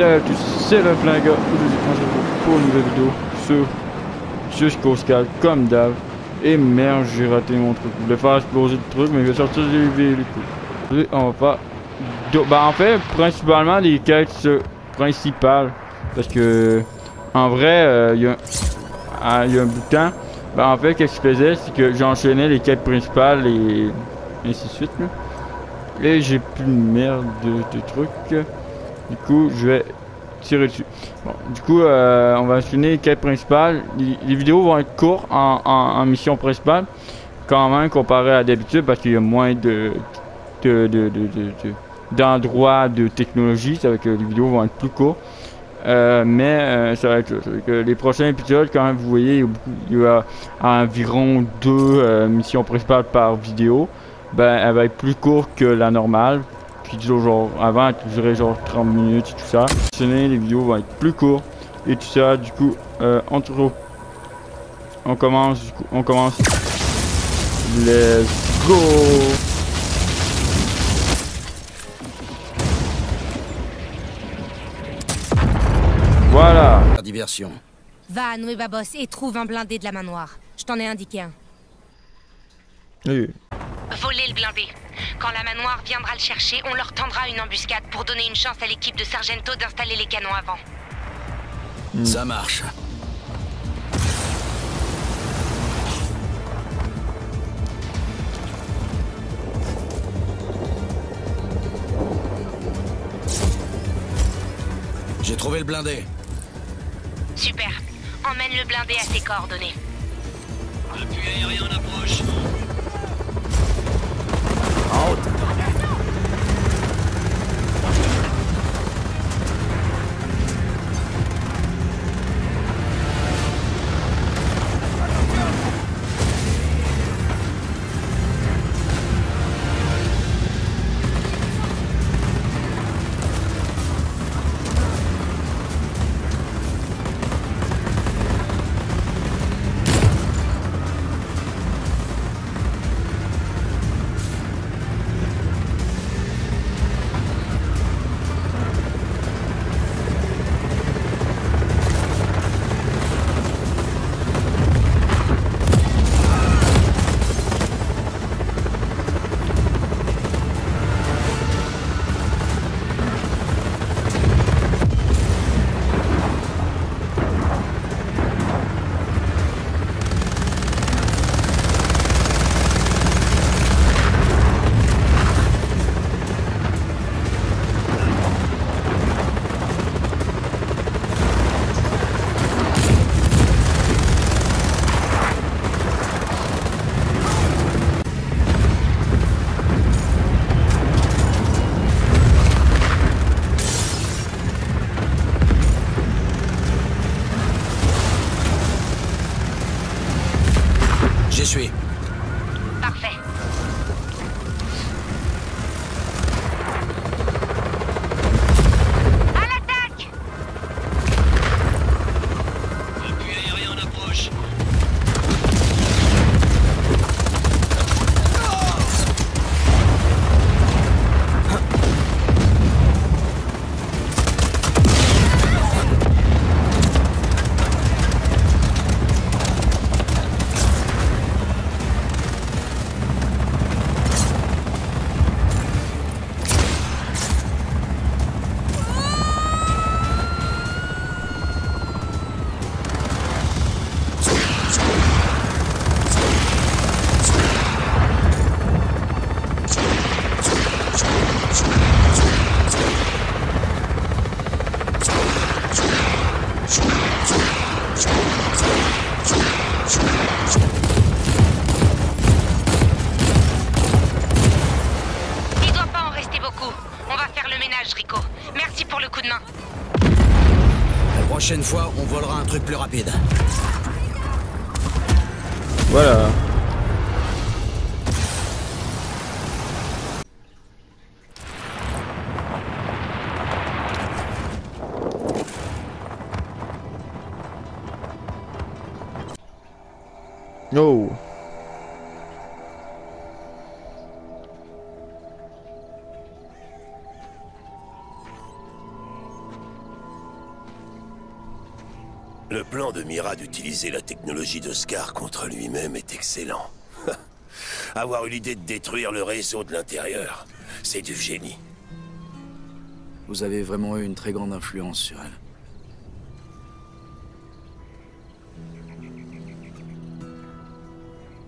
À tous, c'est le plein gars. Retrouve pour une nouvelle vidéo sur Jusqu'au Scal, comme d'hab. Et merde, j'ai raté mon truc. Je voulais faire exploser le truc, mais il va sortir véhicules. Aujourd'hui, on va do- Bah, en fait, principalement des quêtes euh, principales. Parce que, en vrai, euh, il y a ah, il y a un bout ben en fait, qu'est-ce que je faisais, c'est que j'enchaînais les quêtes principales et ainsi de suite. Et j'ai plus de merde de, de trucs. Du coup, je vais tirer dessus. Du coup, euh, on va enchaîner les quêtes principales. Les, vidéos vont être courtes en, mission principale, quand même, comparé à d'habitude, parce qu'il y a moins de de- de- de- de- de- d'endroits de, technologie. Ça veut que les vidéos vont être plus courtes. Euh, mais euh, ça va être ça. Que les prochains épisodes, quand même, vous voyez, il y a, beaucoup- il y a environ deux euh, missions principales par vidéo. Ben, elle va être plus courte que la normale. Puis disons, genre, avant, elle durait genre 30 minutes et tout ça. Les vidéos vont être plus courtes et tout ça. Du coup, euh, entre on commence, du coup, on commence. Let's go! Voilà! Diversion. Va à Nueva Boss et trouve un blindé de la main noire. Je t'en ai indiqué un. Oui. Voler le blindé. Quand la main noire viendra le chercher, on leur tendra une embuscade pour donner une chance à l'équipe de Sargento d'installer les canons avant. Ça marche. J'ai trouvé le blindé. Super. Emmène le blindé à ses coordonnées. Appui aérien en approche. J'y suis. Prochaine fois, on volera un truc plus rapide. Voilà. Oh. D'utiliser la technologie de Scar contre lui-même est excellent. Avoir eu l'idée de détruire le réseau de l'intérieur, c'est du génie. Vous avez vraiment eu une très grande influence sur elle.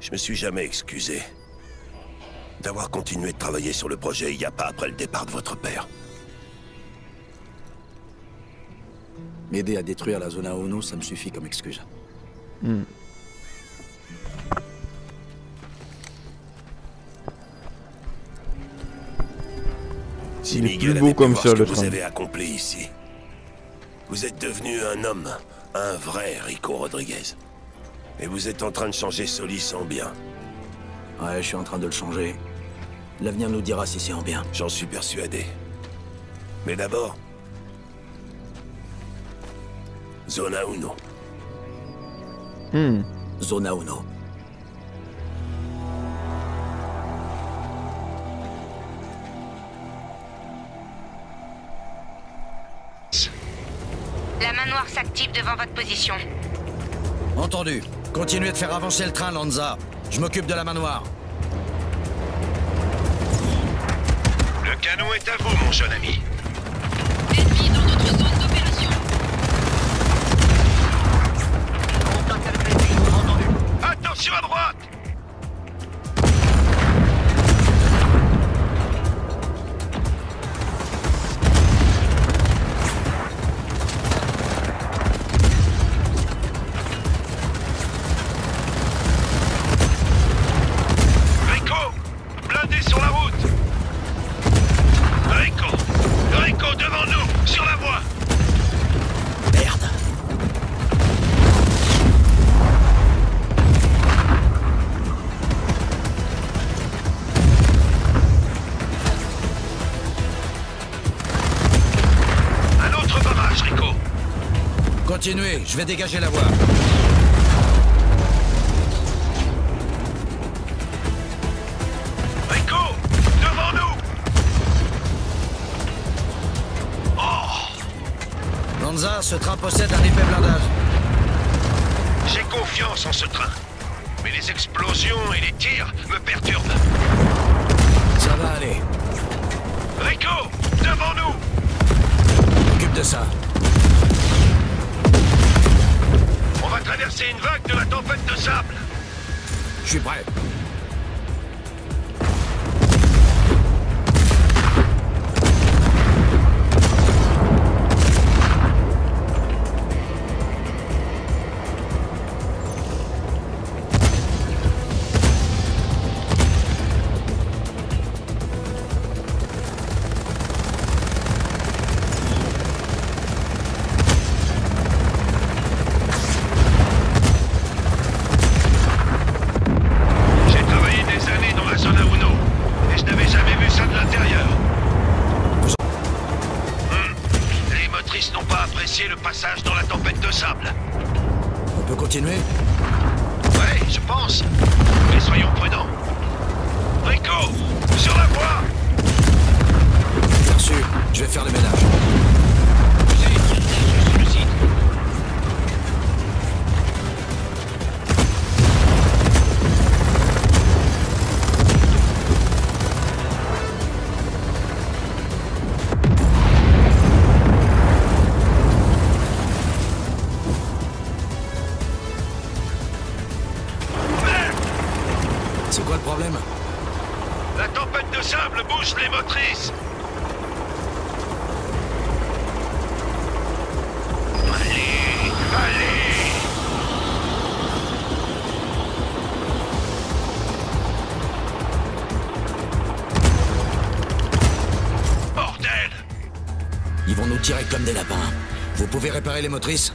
Je me suis jamais excusé d'avoir continué de travailler sur le projet il n'y a pas après le départ de votre père. M'aider à détruire la zone Ono, ça me suffit comme excuse. Hmm. Si Il est plus beau comme ça, le vous train. avez accompli ici. Vous êtes devenu un homme, un vrai Rico Rodriguez. Et vous êtes en train de changer Solis en bien. Ouais, je suis en train de le changer. L'avenir nous dira si c'est en bien. J'en suis persuadé. Mais d'abord... Zona Uno. Hmm. Zona Uno. La main noire s'active devant votre position. Entendu. Continuez de faire avancer le train, Lanza. Je m'occupe de la main noire. Le canon est à vous, mon jeune ami. Ennemi dans Attention à droite je vais dégager la voie. Rico Devant nous Oh Lanza, ce train possède un épais blindage. J'ai confiance en ce train. Mais les explosions et les tirs me perturbent. Ça va aller. Rico Devant nous Occupe de ça. Va traverser une vague de la tempête de sable. Je suis prêt. Tirer comme des lapins. Vous pouvez réparer les motrices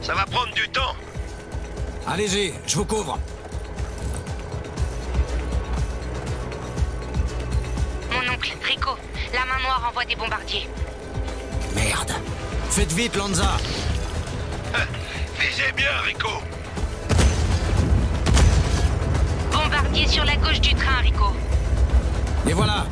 Ça va prendre du temps Allez-y, je vous couvre. Mon oncle, Rico, la main noire envoie des bombardiers. Merde. Faites vite, Lanza. Visez bien, Rico Bombardier sur la gauche du train, Rico. Et voilà.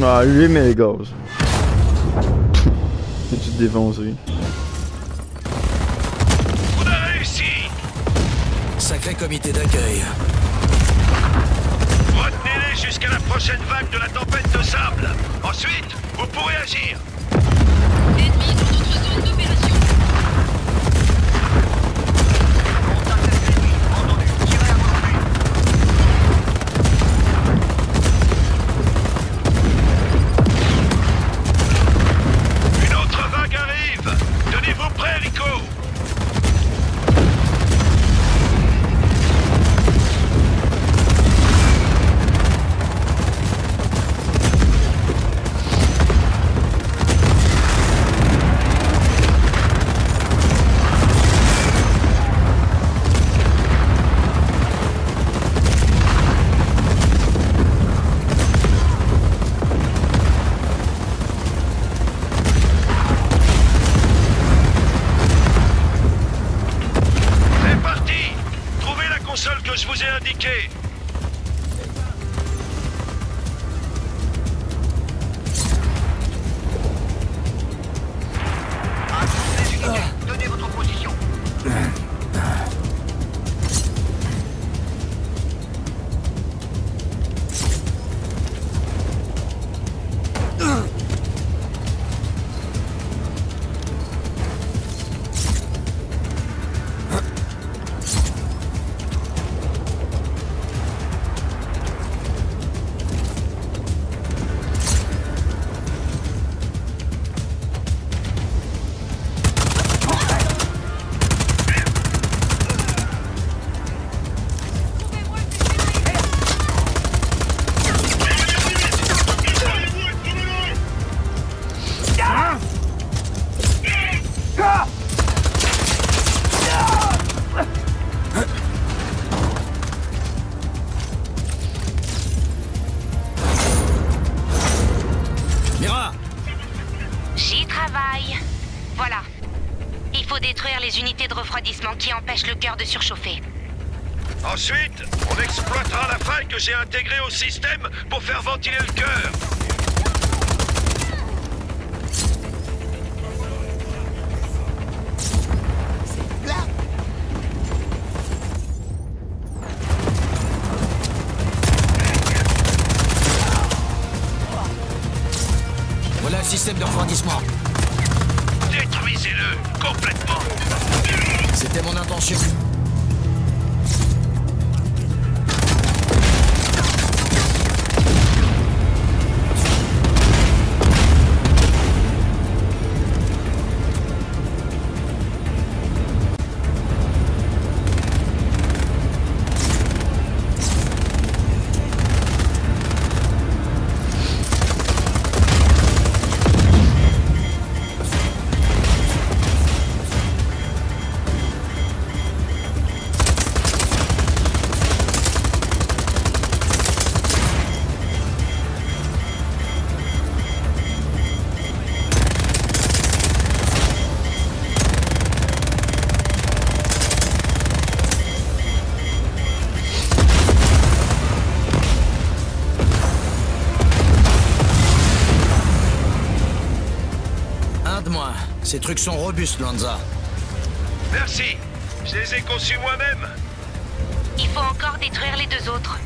Ah, lui, met les gaz. Es-tu défoncé? On a réussi Sacré comité d'accueil. Retenez-les jusqu'à la prochaine vague de la tempête de sable. Ensuite, vous pourrez agir. Le cœur de surchauffer. Ensuite, on exploitera la faille que j'ai intégrée au système pour faire ventiler le cœur. Voilà le système de refroidissement. Détruisez-le complètement. C'était mon intention. Ces trucs sont robustes, Lanza. Merci. Je les ai conçus moi-même. Il faut encore détruire les deux autres.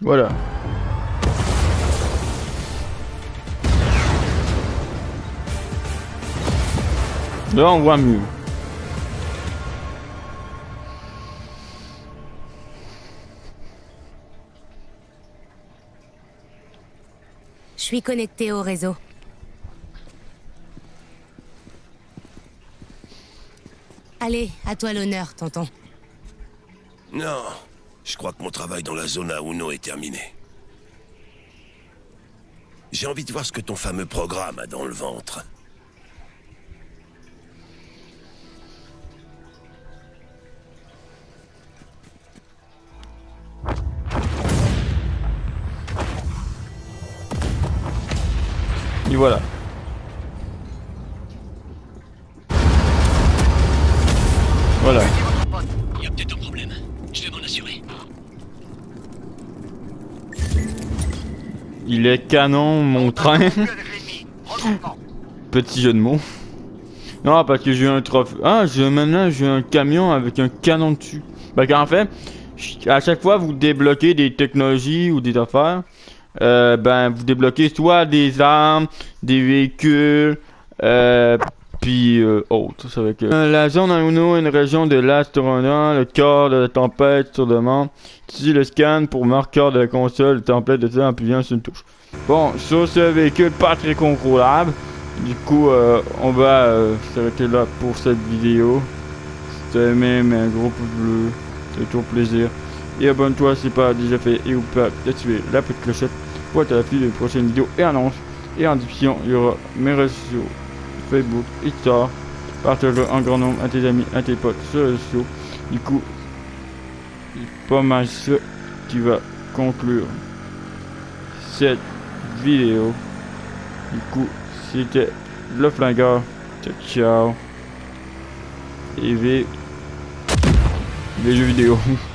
Voilà. Là, on voit mieux. Je suis connecté au réseau. Allez, à toi l'honneur, tonton. Non, je crois que mon travail dans la zone à Uno est terminé. J'ai envie de voir ce que ton fameux programme a dans le ventre. Et voilà. Voilà. Il est canon, mon train. Petit jeu de mots. Non, parce que j'ai un trophée. Ah, j'ai maintenant j'ai un camion avec un canon dessus. Bah, qu'en fait, à chaque fois vous débloquez des technologies ou des affaires, euh, ben vous débloquez soit des armes, des véhicules, euh, puis euh, autres. Ça que Euh, la zone Uno est une région de l'astronaut, le corps de la tempête sur demande. Utilisez le scan pour marqueur de la console, le template de temps en sur une touche. Bon, sur ce véhicule pas très contrôlable. Du coup, euh, on va euh, s'arrêter là pour cette vidéo. Si t'as aimé, mets un gros pouce bleu. C'est toujours plaisir. Et abonne-toi si pas déjà fait et ou pas d'activer la petite clochette pour être à l'affût des prochaines vidéos et annonces. Et en description, il y aura mes réseaux Facebook, Insta. Partage-le en grand nombre à tes amis, à tes potes sociaux. Du coup, pas mal ça qui va conclure cette vidéo. Du coup, c'était le flingueur. Ciao, ciao. Et vive les jeux vidéo.